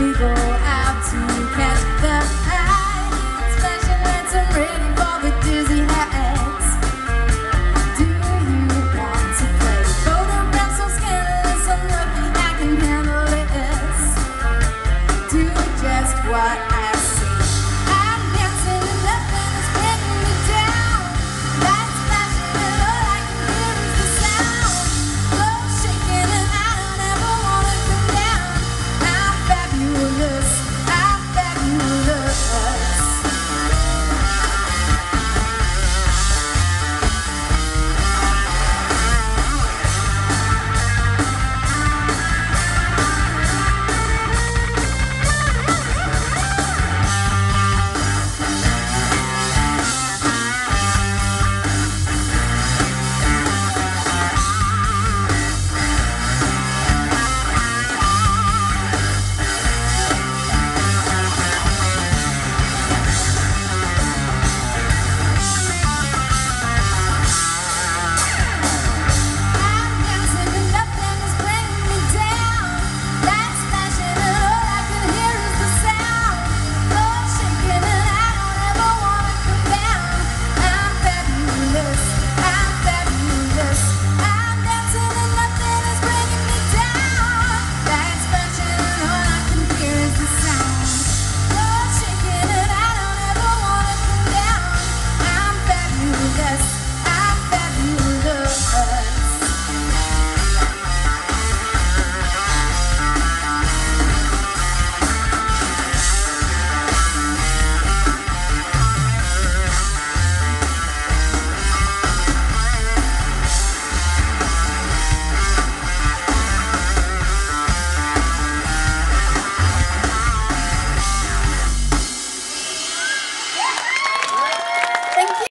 We go.